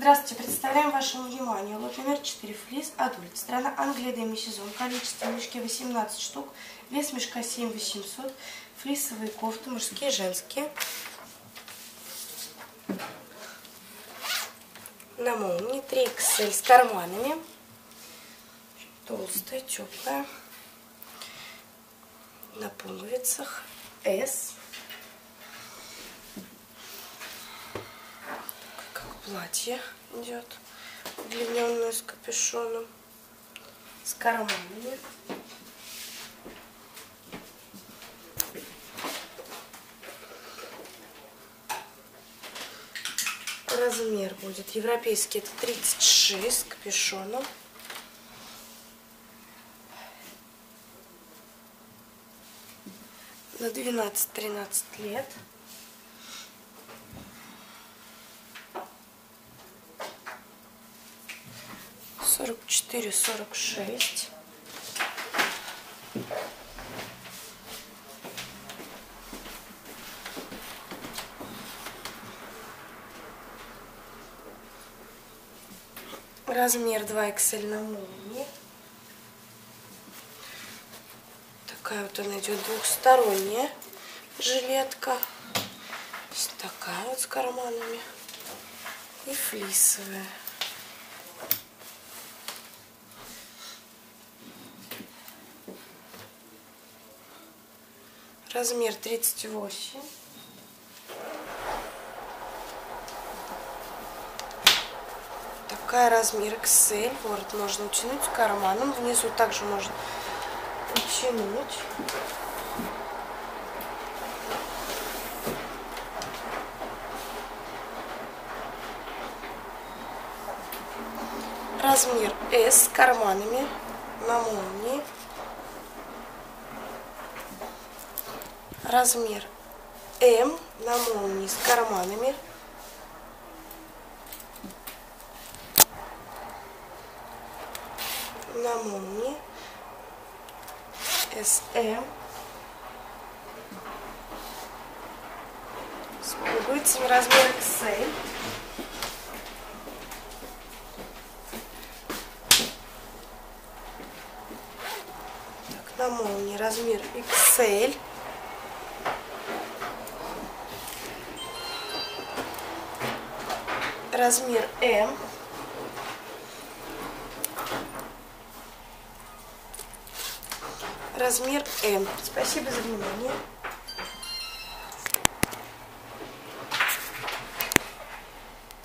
Здравствуйте, представляем вашему вниманию лот номер 4 флис адульт. Страна Англия, демисезон. Количество в мешке 18 штук. Вес мешка 7800. Флисовые кофты, мужские, женские. На молнии 3 XL с карманами. Толстая, теплая. На пуговицах. S. платье идет удлиненное с капюшоном, с карманами. Размер будет европейский, это 36 с капюшоном. На 12-13 лет. Сорок четыре, сорок шесть. Размер 2 XL на молнии. Такая вот она идет двухсторонняя жилетка. Такая вот с карманами. И флисовая. Размер 38. Такая размер XL. Ворот можно утянуть карманом. Внизу также можно утянуть. Размер S с карманами на молнии. Размер М на молнии с карманами. На молнии СМ с пуговицами размер XL. Так, на молнии размер XL. Размер М. Размер М. Спасибо за внимание.